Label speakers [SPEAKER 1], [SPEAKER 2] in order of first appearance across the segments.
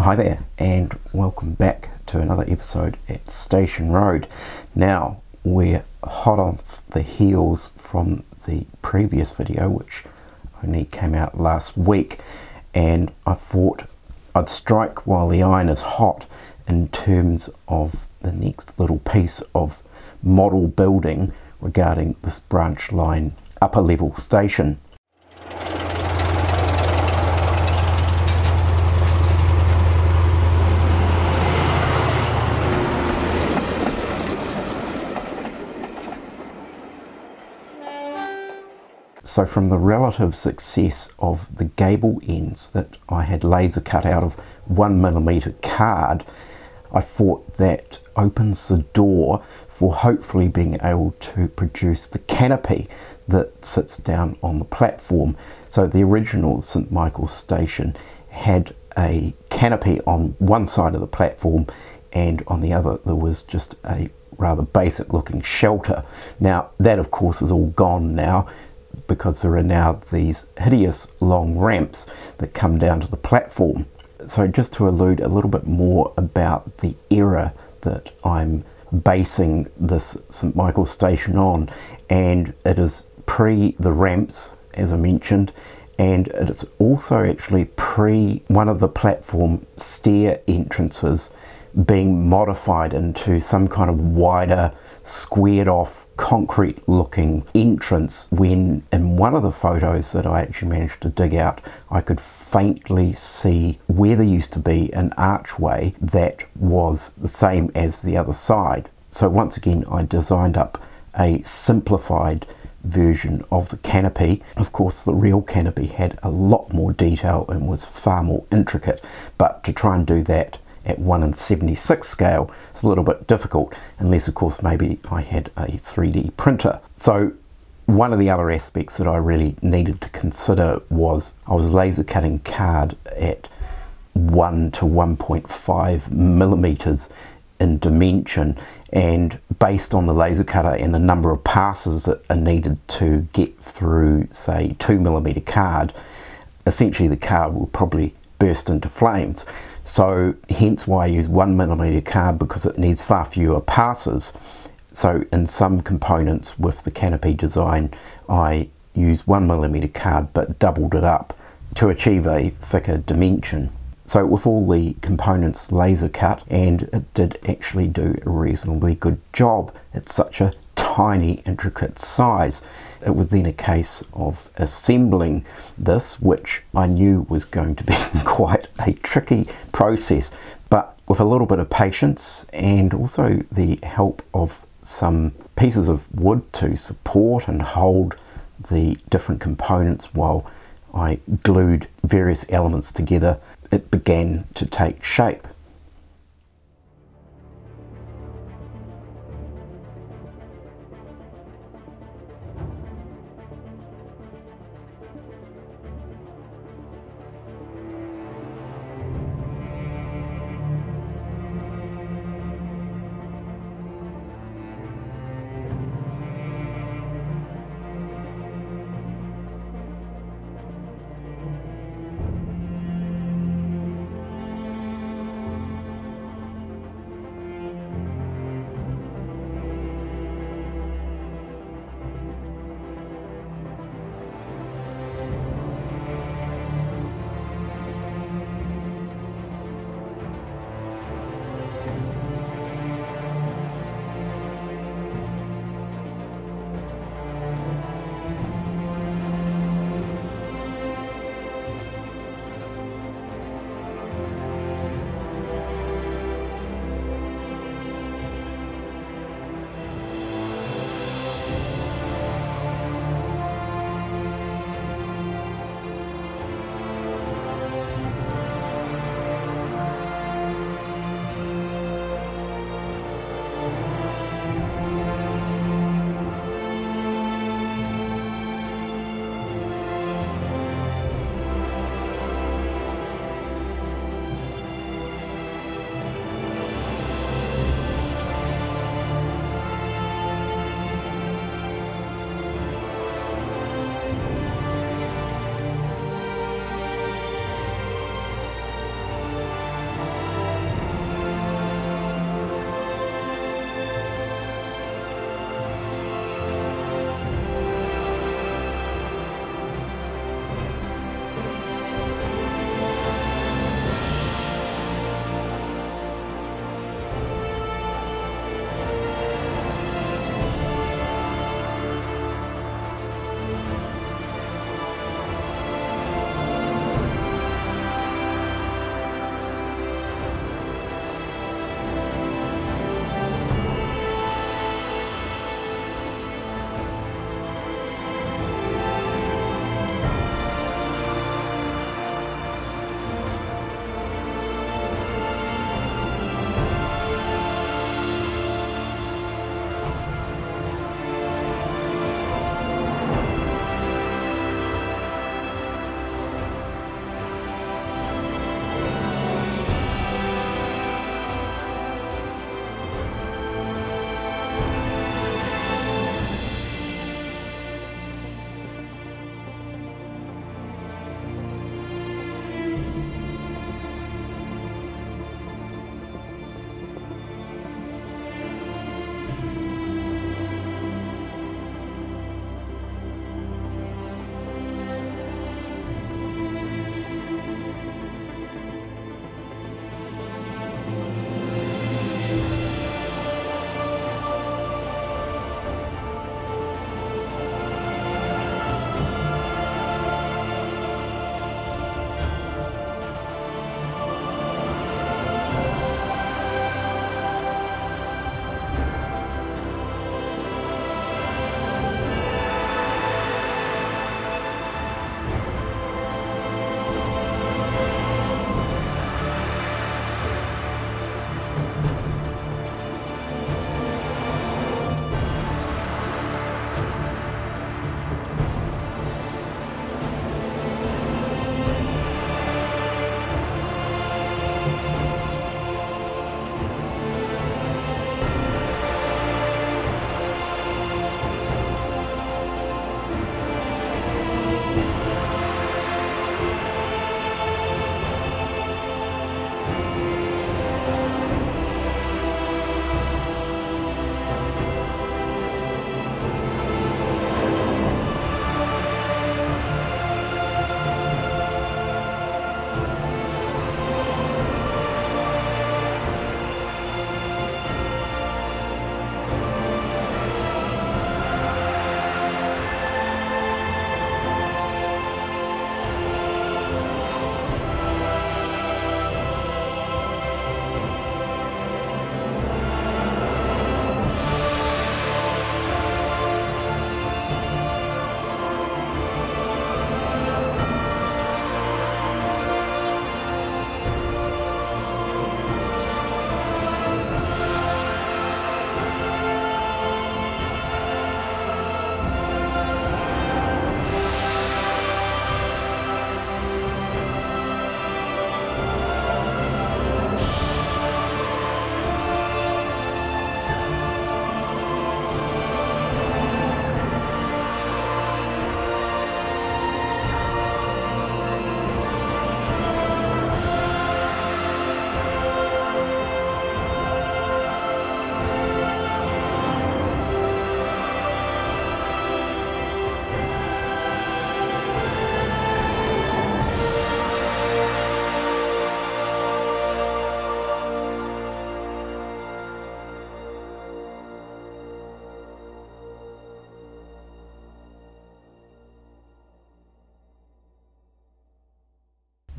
[SPEAKER 1] Hi there, and welcome back to another episode at Station Road. Now, we're hot off the heels from the previous video, which only came out last week, and I thought I'd strike while the iron is hot in terms of the next little piece of model building regarding this branch line upper level station. So from the relative success of the gable ends that I had laser cut out of one millimeter card, I thought that opens the door for hopefully being able to produce the canopy that sits down on the platform. So the original St Michael's station had a canopy on one side of the platform and on the other there was just a rather basic looking shelter. Now that of course is all gone now because there are now these hideous long ramps that come down to the platform. So just to allude a little bit more about the era that I'm basing this St Michael station on and it is pre the ramps as I mentioned and it's also actually pre one of the platform stair entrances being modified into some kind of wider squared off concrete looking entrance when in one of the photos that I actually managed to dig out I could faintly see where there used to be an archway that was the same as the other side. So once again I designed up a simplified version of the canopy. Of course the real canopy had a lot more detail and was far more intricate but to try and do that at 1 in 76 scale it's a little bit difficult unless of course maybe I had a 3D printer. So one of the other aspects that I really needed to consider was I was laser cutting card at 1 to 1.5 millimeters in dimension and based on the laser cutter and the number of passes that are needed to get through say 2 millimeter card essentially the card will probably burst into flames so hence why I use one millimeter card because it needs far fewer passes. So in some components with the canopy design, I use one millimeter card but doubled it up to achieve a thicker dimension. So with all the components laser cut and it did actually do a reasonably good job. It's such a tiny intricate size. It was then a case of assembling this, which I knew was going to be quite a tricky process, but with a little bit of patience and also the help of some pieces of wood to support and hold the different components while I glued various elements together, it began to take shape.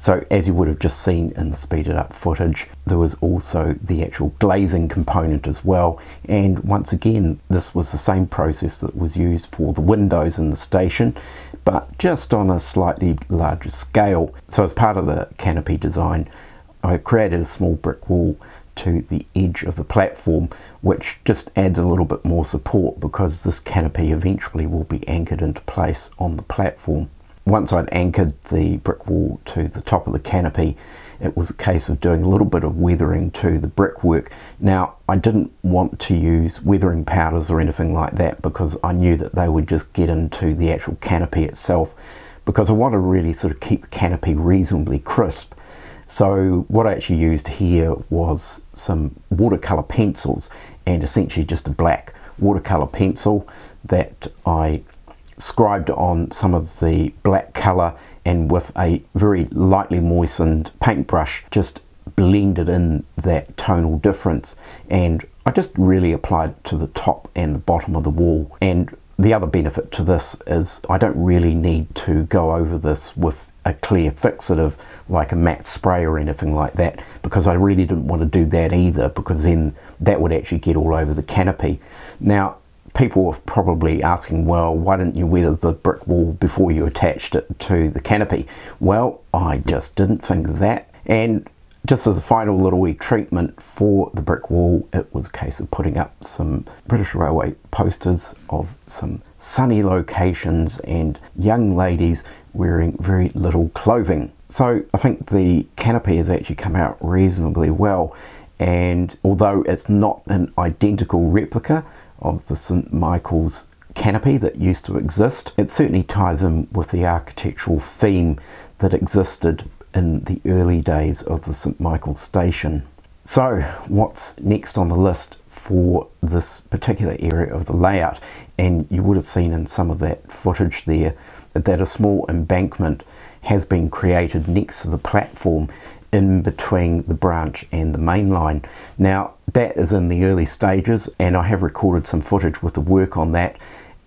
[SPEAKER 1] So as you would have just seen in the speeded up footage, there was also the actual glazing component as well. And once again, this was the same process that was used for the windows in the station, but just on a slightly larger scale. So as part of the canopy design, I created a small brick wall to the edge of the platform which just adds a little bit more support because this canopy eventually will be anchored into place on the platform. Once I'd anchored the brick wall to the top of the canopy it was a case of doing a little bit of weathering to the brickwork. Now I didn't want to use weathering powders or anything like that because I knew that they would just get into the actual canopy itself because I want to really sort of keep the canopy reasonably crisp so what I actually used here was some watercolor pencils and essentially just a black watercolor pencil that I scribed on some of the black color and with a very lightly moistened paintbrush just blended in that tonal difference and I just really applied to the top and the bottom of the wall and the other benefit to this is I don't really need to go over this with a clear fixative like a matte spray or anything like that because I really didn't want to do that either because then that would actually get all over the canopy. Now people were probably asking well why didn't you weather the brick wall before you attached it to the canopy? Well I just didn't think of that and just as a final little wee treatment for the brick wall, it was a case of putting up some British Railway posters of some sunny locations and young ladies wearing very little clothing. So I think the canopy has actually come out reasonably well and although it's not an identical replica of the St Michael's canopy that used to exist, it certainly ties in with the architectural theme that existed in the early days of the St Michael station. So what's next on the list for this particular area of the layout? And you would have seen in some of that footage there that a small embankment has been created next to the platform in between the branch and the main line. Now that is in the early stages and I have recorded some footage with the work on that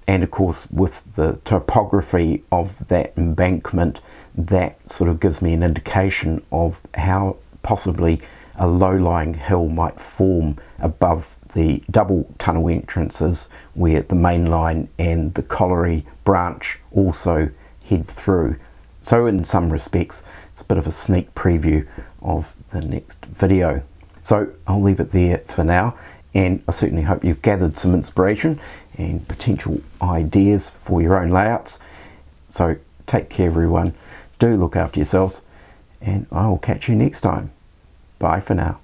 [SPEAKER 1] and of course with the topography of that embankment that sort of gives me an indication of how possibly a low-lying hill might form above the double tunnel entrances where the main line and the colliery branch also head through. So in some respects it's a bit of a sneak preview of the next video. So I'll leave it there for now and I certainly hope you've gathered some inspiration and potential ideas for your own layouts. So take care everyone, do look after yourselves and I will catch you next time. Bye for now.